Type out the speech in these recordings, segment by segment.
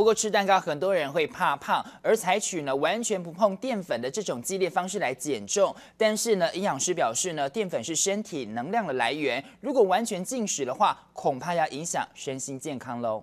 不过吃蛋糕，很多人会怕胖，而采取呢完全不碰淀粉的这种激烈方式来减重。但是呢，营养师表示呢，淀粉是身体能量的来源，如果完全禁食的话，恐怕要影响身心健康喽。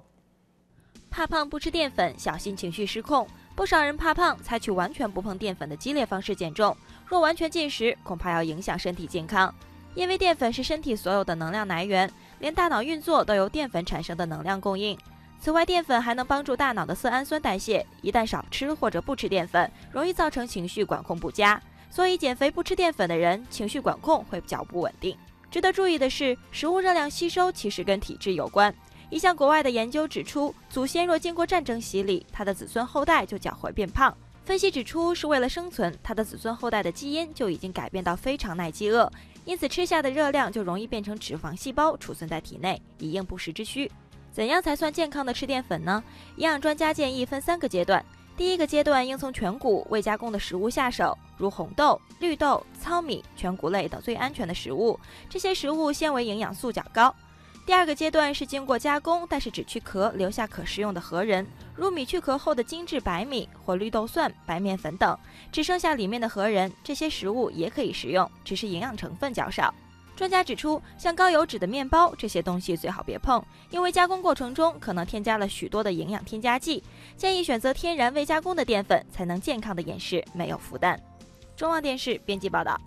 怕胖不吃淀粉，小心情绪失控。不少人怕胖，采取完全不碰淀粉的激烈方式减重。若完全禁食，恐怕要影响身体健康，因为淀粉是身体所有的能量来源。连大脑运作都由淀粉产生的能量供应。此外，淀粉还能帮助大脑的色氨酸代谢。一旦少吃或者不吃淀粉，容易造成情绪管控不佳。所以，减肥不吃淀粉的人，情绪管控会较不稳定。值得注意的是，食物热量吸收其实跟体质有关。一项国外的研究指出，祖先若经过战争洗礼，他的子孙后代就较会变胖。分析指出，是为了生存，他的子孙后代的基因就已经改变到非常耐饥饿。因此，吃下的热量就容易变成脂肪细胞储存在体内，以应不时之需。怎样才算健康的吃淀粉呢？营养专家建议分三个阶段。第一个阶段应从全谷未加工的食物下手，如红豆、绿豆、糙米、全谷类等最安全的食物，这些食物纤维营养素较高。第二个阶段是经过加工，但是只去壳留下可食用的核仁，如米去壳后的精致白米或绿豆蒜、白面粉等，只剩下里面的核仁，这些食物也可以食用，只是营养成分较少。专家指出，像高油脂的面包这些东西最好别碰，因为加工过程中可能添加了许多的营养添加剂。建议选择天然未加工的淀粉，才能健康的饮食，没有负担。中望电视编辑报道。